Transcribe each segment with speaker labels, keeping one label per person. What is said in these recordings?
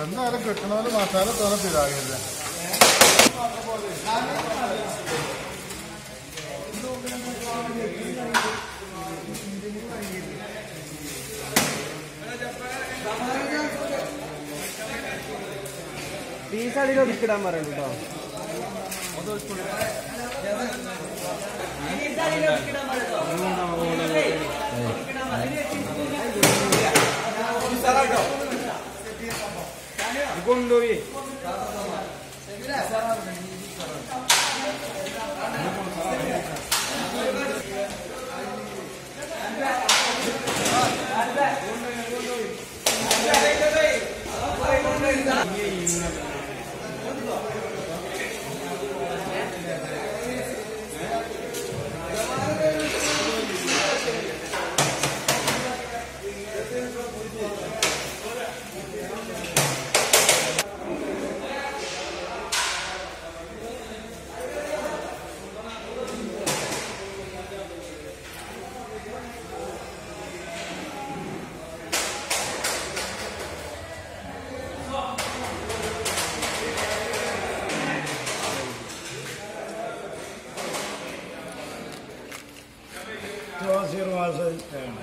Speaker 1: എന്നാലും കിട്ടണമെങ്കിൽ മസാല തോന്നത്തിലാകില്ല പിതാകരുത്
Speaker 2: പീസ് അടിയിൽ ഒതുക്കിടാൻ പറയുന്നു കേട്ടോ കൊണ്ടുപോയി
Speaker 1: fazer asa interna.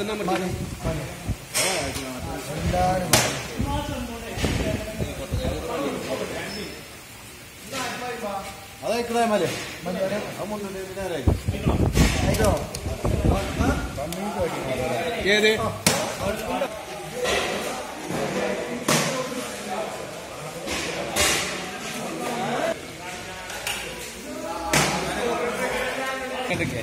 Speaker 1: നോക്കുക
Speaker 2: അതിന്റെ നമ്പർ
Speaker 1: അതയക്കണേ മലേ
Speaker 2: ഏത് എന്തൊക്കെ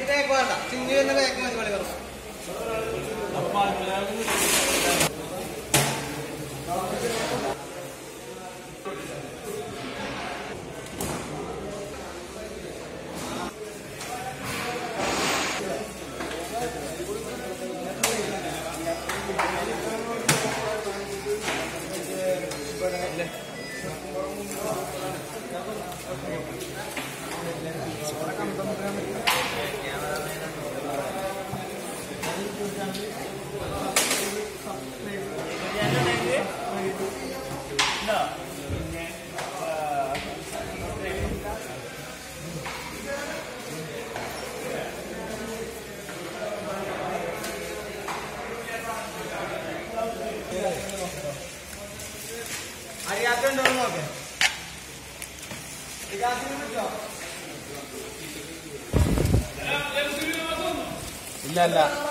Speaker 3: ഇതേക്ക് വേണ്ട ചിങ്ങിന്ന് വേക്ക് മതി കളി കുറച്ച് അപ്പാ Ahora cantamos realmente.
Speaker 2: لا لا.